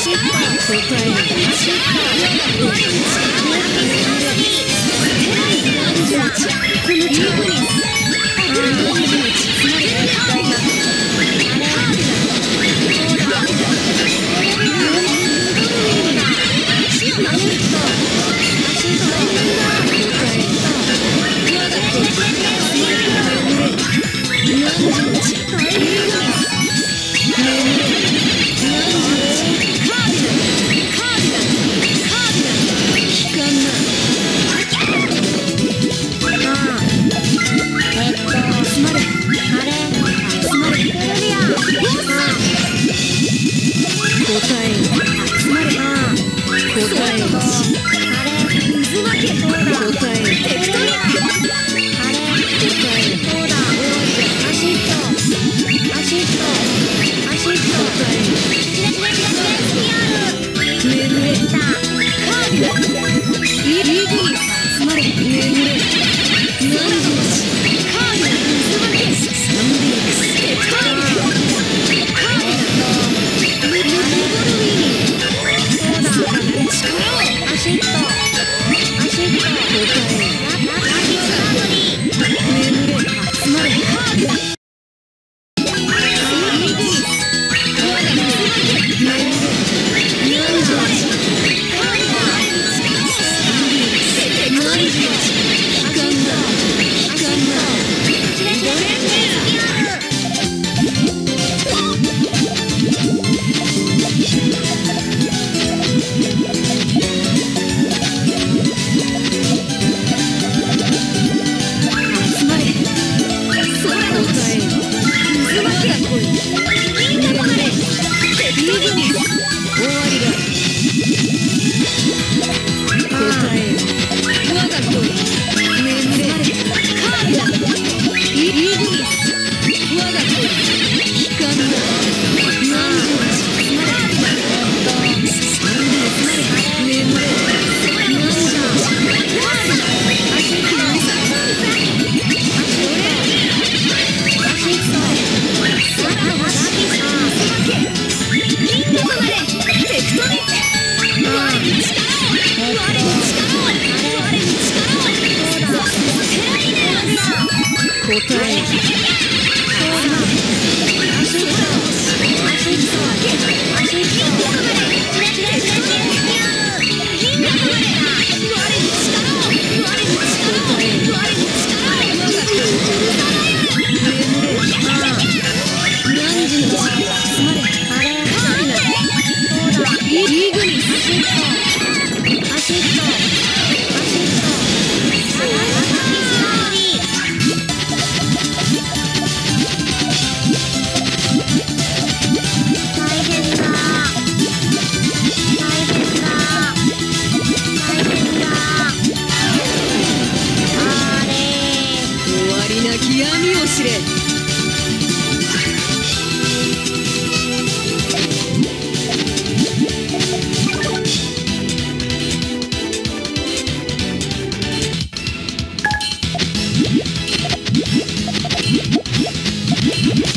こ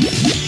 Yes.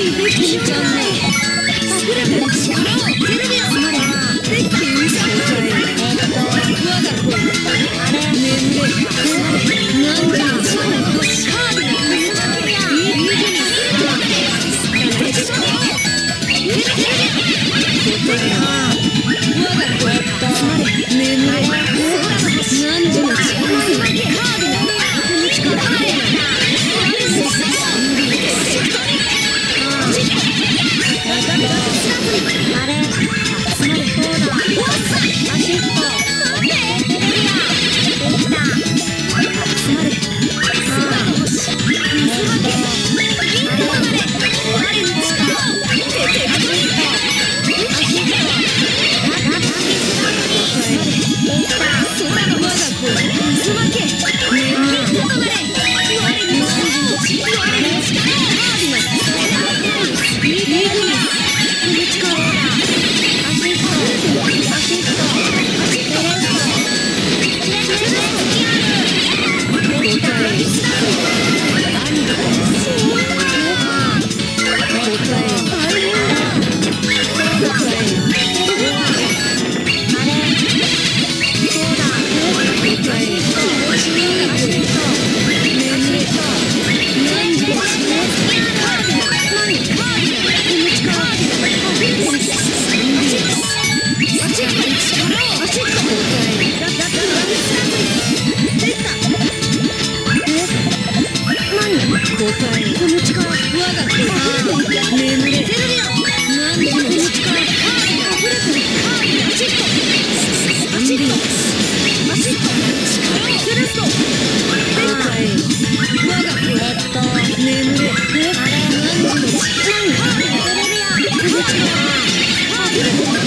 She, she, she, she, Yeah.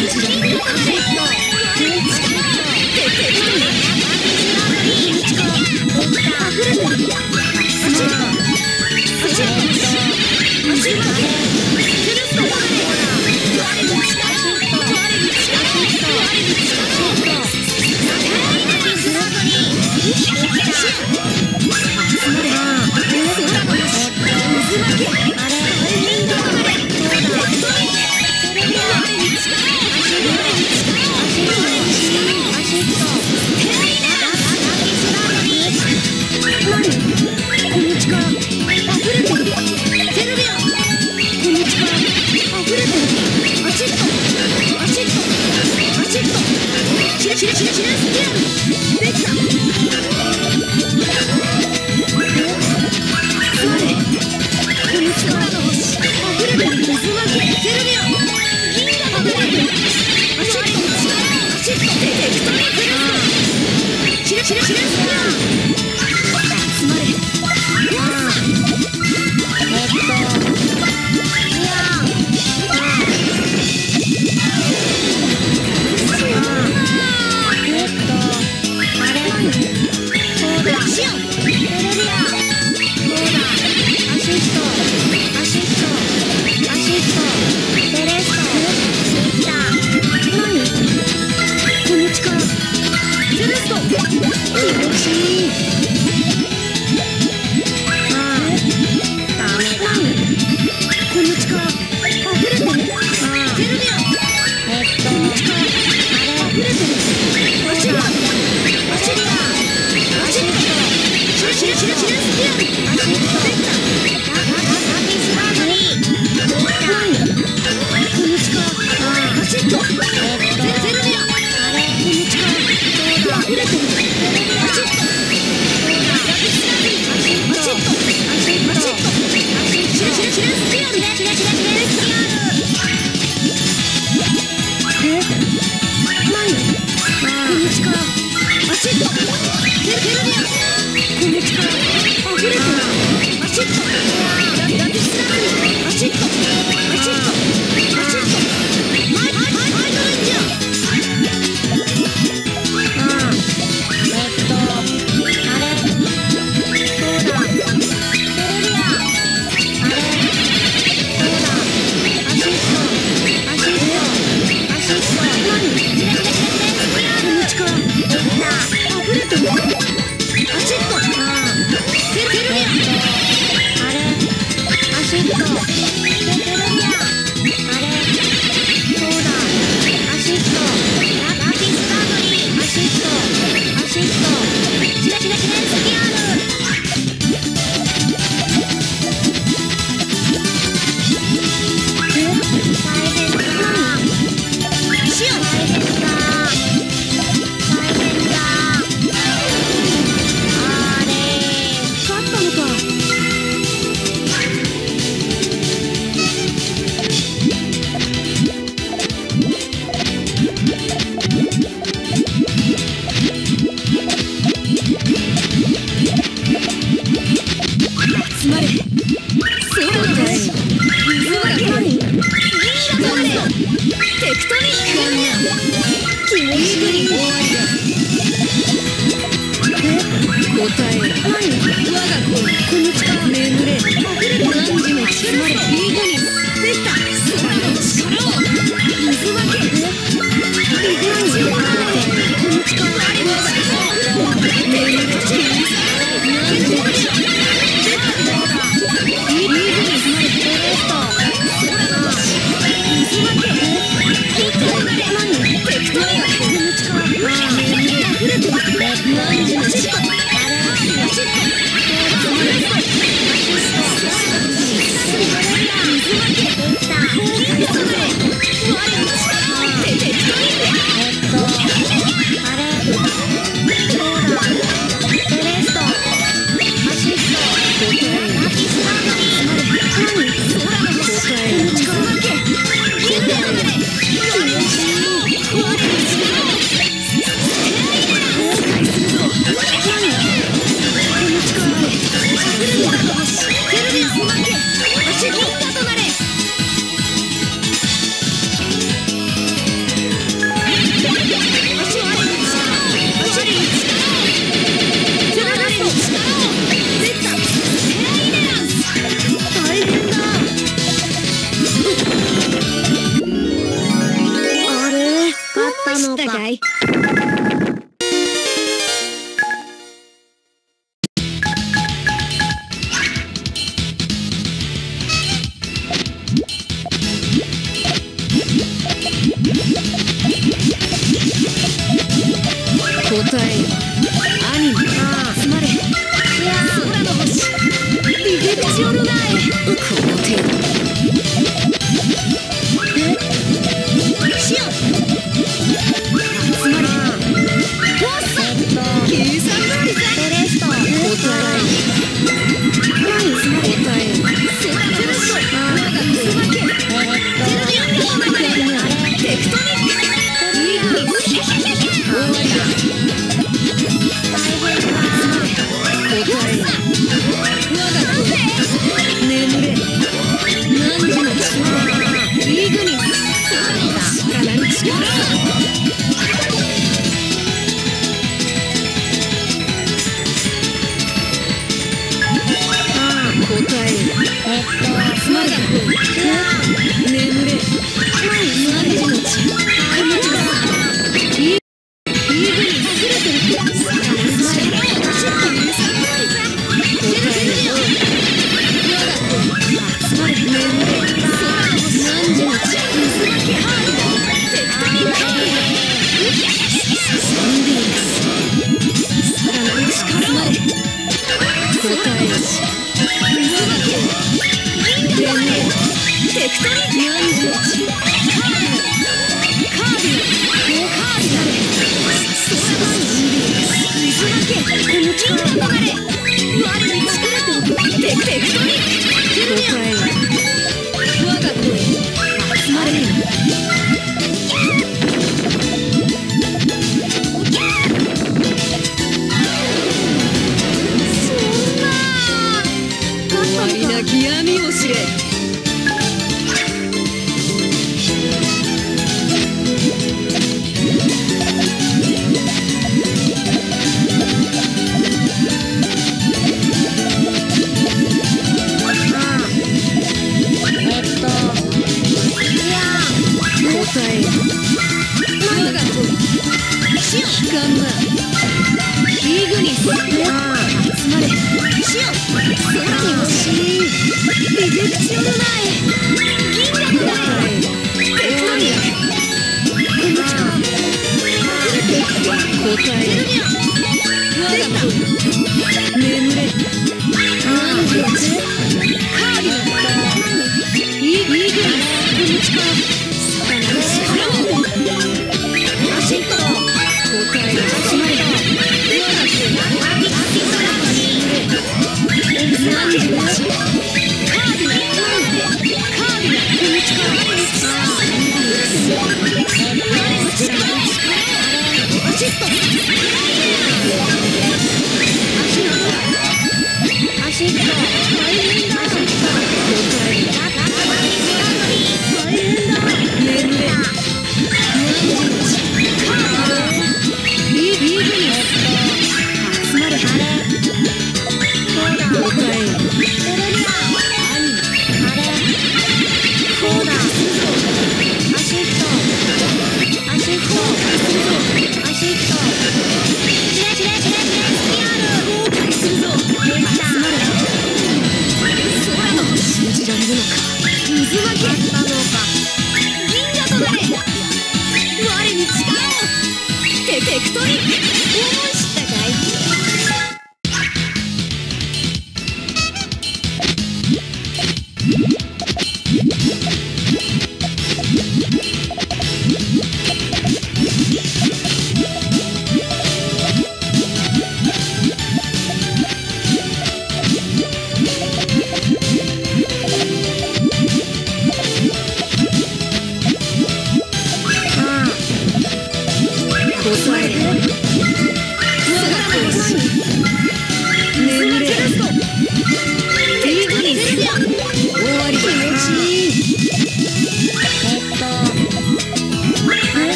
いいね!チラスピオルねチラチラチラスピオル集まれ。セ銀河でテクト闇を知れ。Let's go.